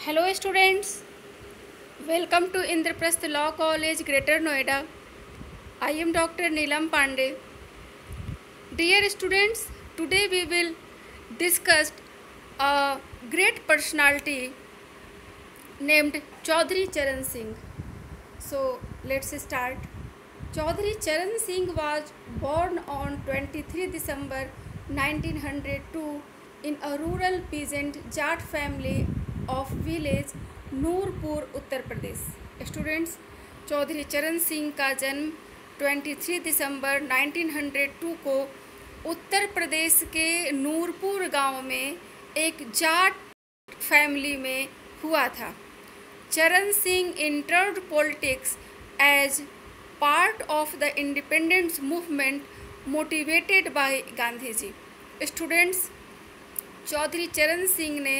Hello students, welcome to Indraprastha Law College, Greater Noida. I am Dr. Neelam Pandey. Dear students, today we will discuss a great personality named Chaudhary Charan Singh. So let's start. Chaudhary Charan Singh was born on 23 December 1902 in a rural peasant Jat family of village Noorpur Uttar Pradesh students Chaudhary Charan Singh का जन्म 23 December 1902 को उत्तर प्रदेश के नूरपुर गांव में एक Jat family में हुआ था Charan Singh entered politics as part of the independence movement motivated by Gandhi ji students Chaudhary Charan Singh ने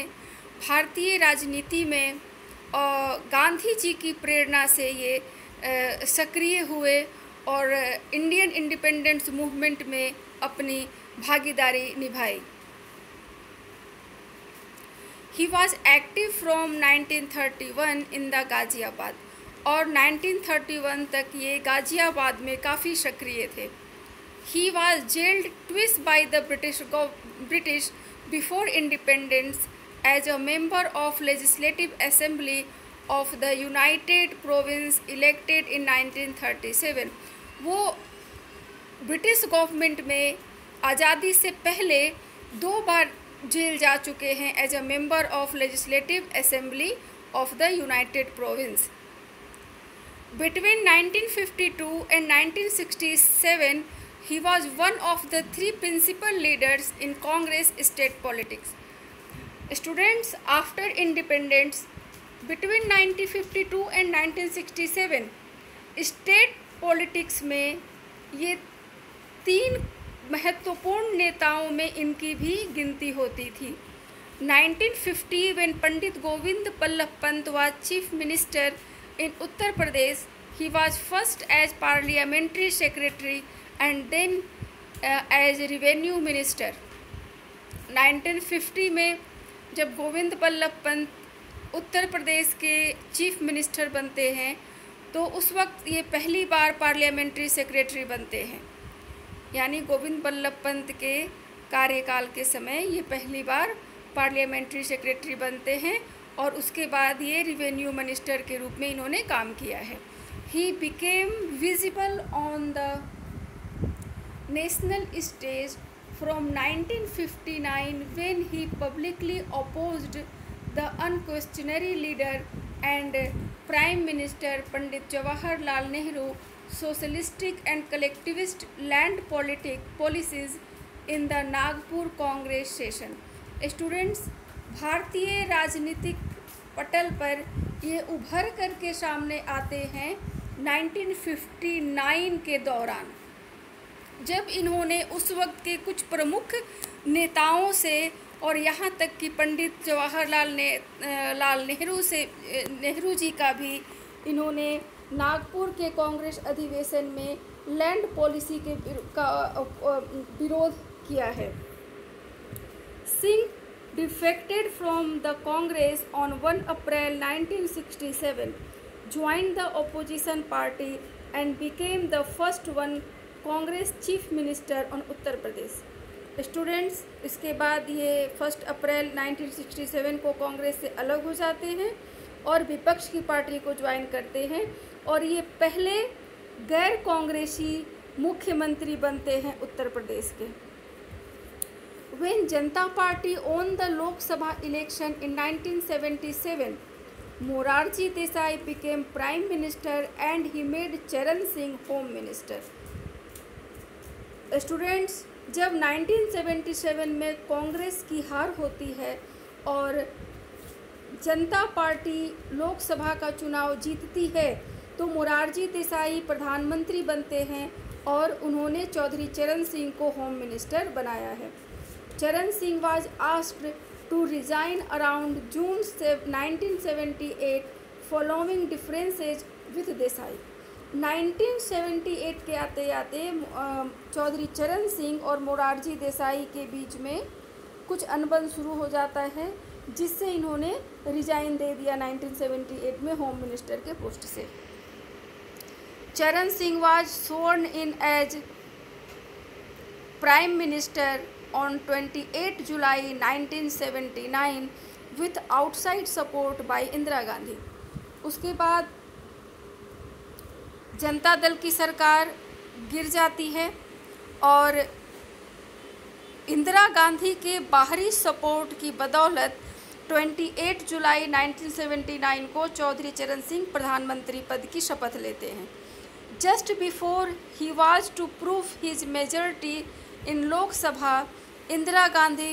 भारतीय राजनीति में और गांधी जी की प्रेरणा से ये सक्रिय हुए और इंडियन इंडिपेंडेंस मूवमेंट में अपनी भागीदारी निभाई he was active from 1931 in the Ghaziabad और 1931 तक ये गाज़ियाबाद में काफ़ी सक्रिय थे he was jailed twice by the British British before independence as a member of legislative assembly of the united province elected in 1937 वो ब्रिटिश गवर्नमेंट में आज़ादी से पहले दो बार जेल जा चुके हैं as a member of legislative assembly of the united province between 1952 and 1967 he was one of the three principal leaders in Congress state politics students after independence between 1952 and 1967 state politics में ये तीन महत्वपूर्ण नेताओं में इनकी भी गिनती होती थी 1950 when Pandit Govind Ballabh Pant was chief minister in Uttar Pradesh he was first as parliamentary secretary and then as revenue minister 1950 में जब गोविंद बल्लभ पंत उत्तर प्रदेश के चीफ मिनिस्टर बनते हैं तो उस वक्त ये पहली बार पार्लियामेंट्री सेक्रेटरी बनते हैं यानी गोविंद बल्लभ पंत के कार्यकाल के समय ये पहली बार पार्लियामेंट्री सेक्रेटरी बनते हैं और उसके बाद ये रिवेन्यू मिनिस्टर के रूप में इन्होंने काम किया है he became visible on the national stage from 1959 when he publicly opposed the unquestionary leader and Prime Minister Pandit Jawaharlal Nehru socialistic and collectivist land politic policies in the Nagpur Congress session. Students, भारतीय राजनीतिक पटल पर ये उभर करके सामने आते हैं 1959 के दौरान जब इन्होंने उस वक्त के कुछ प्रमुख नेताओं से और यहाँ तक कि पंडित जवाहरलाल ने लाल नेहरू से नेहरू जी का भी इन्होंने नागपुर के कांग्रेस अधिवेशन में लैंड पॉलिसी के का विरोध किया है Singh defected from the Congress on one April 1967 join the opposition party and became the first non Congress chief minister on Uttar Pradesh students इसके बाद ये फर्स्ट अप्रैल 1967 को कांग्रेस से अलग हो जाते हैं और विपक्ष की पार्टी को ज्वाइन करते हैं और ये पहले गैर कांग्रेसी मुख्यमंत्री बनते हैं उत्तर प्रदेश के when Janata party on the Lok Sabha election in 1977 Morarji Desai became prime minister and he made Charan Singh home minister students जब 1977 में कांग्रेस की हार होती है और जनता पार्टी लोकसभा का चुनाव जीतती है तो मुरारजी देसाई प्रधानमंत्री बनते हैं और उन्होंने चौधरी चरण सिंह को होम मिनिस्टर बनाया है Charan Singh was asked to resign around June 1978 following differences with Desai 1978 के आते आते चौधरी चरण सिंह और मोरारजी देसाई के बीच में कुछ अनबन शुरू हो जाता है जिससे इन्होंने रिजाइन दे दिया 1978 में होम मिनिस्टर के पोस्ट से Charan Singh was sworn in as prime minister on 28 July 1979 with outside support by Indira Gandhi उसके बाद जनता दल की सरकार गिर जाती है और इंदिरा गांधी के बाहरी सपोर्ट की बदौलत 28 जुलाई 1979 को चौधरी चरण सिंह प्रधानमंत्री पद की शपथ लेते हैं just before he was to prove his majority in Lok Sabha Indira Gandhi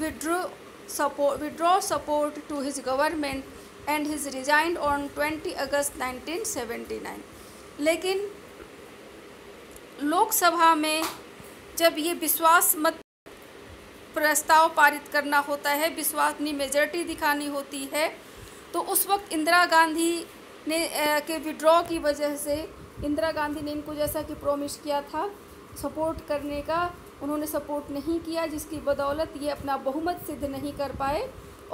withdrew support to his government and his and on resigned on 20 August 1979 लेकिन लोकसभा में जब ये विश्वास मत प्रस्ताव पारित करना होता है विश्वास अपनी मेजोरिटी दिखानी होती है तो उस वक्त इंदिरा गांधी ने ए, के विड्रॉ की वजह से इंदिरा गांधी ने इनको जैसा कि प्रोमिस किया था सपोर्ट करने का उन्होंने सपोर्ट नहीं किया जिसकी बदौलत ये अपना बहुमत सिद्ध नहीं कर पाए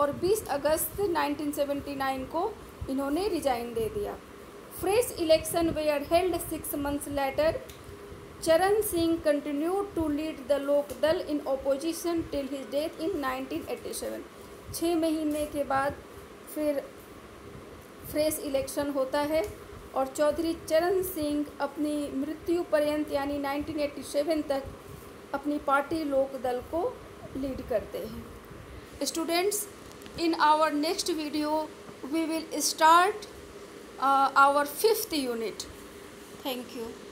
और 20 अगस्त 1979 को इन्होंने रिजाइन दे दिया Fresh election were held six months later. Charan Singh continued to lead the Lok Dal in opposition till his death in 1987. छः महीने के बाद फिर फ्रेश इलेक्शन होता है और चौधरी चरण सिंह अपनी मृत्यु पर्यंत यानी 1987 तक अपनी पार्टी लोक दल को लीड करते हैं students in our next video we will start uh, our fifth unit. Thank you.